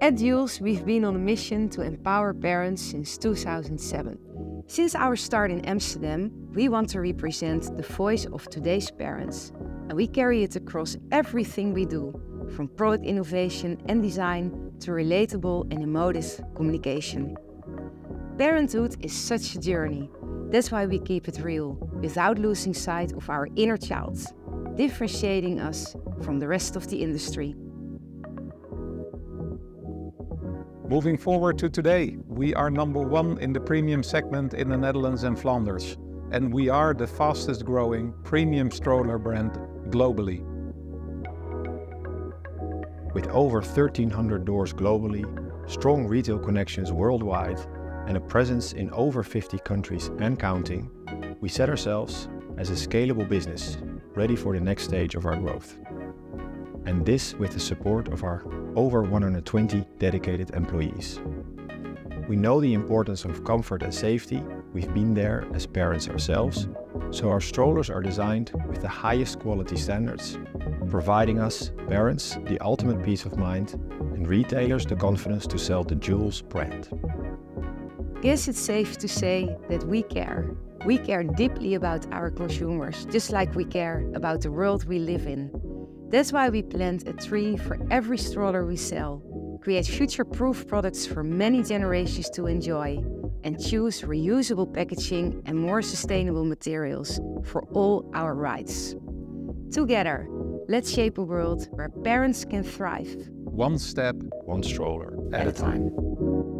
At Joolz, we've been on a mission to empower parents since 2007. Since our start in Amsterdam, we want to represent the voice of today's parents, and we carry it across everything we do, from product innovation and design to relatable and emotive communication. Parenthood is such a journey. That's why we keep it real, without losing sight of our inner child, differentiating us from the rest of the industry. Moving forward to today, we are number one in the premium segment in the Netherlands and Flanders, and we are the fastest growing premium stroller brand globally. With over 1,300 doors globally, strong retail connections worldwide, and a presence in over 50 countries and counting, we set ourselves as a scalable business ready for the next stage of our growth. And this with the support of our over 120 dedicated employees. We know the importance of comfort and safety, we've been there as parents ourselves, so our strollers are designed with the highest quality standards, providing us, parents, the ultimate peace of mind and retailers the confidence to sell the Joolz brand. I guess it's safe to say that we care. We care deeply about our consumers, just like we care about the world we live in. That's why we plant a tree for every stroller we sell, create future-proof products for many generations to enjoy, and choose reusable packaging and more sustainable materials for all our rides. Together, let's shape a world where parents can thrive. One step, one stroller at, at a time. time.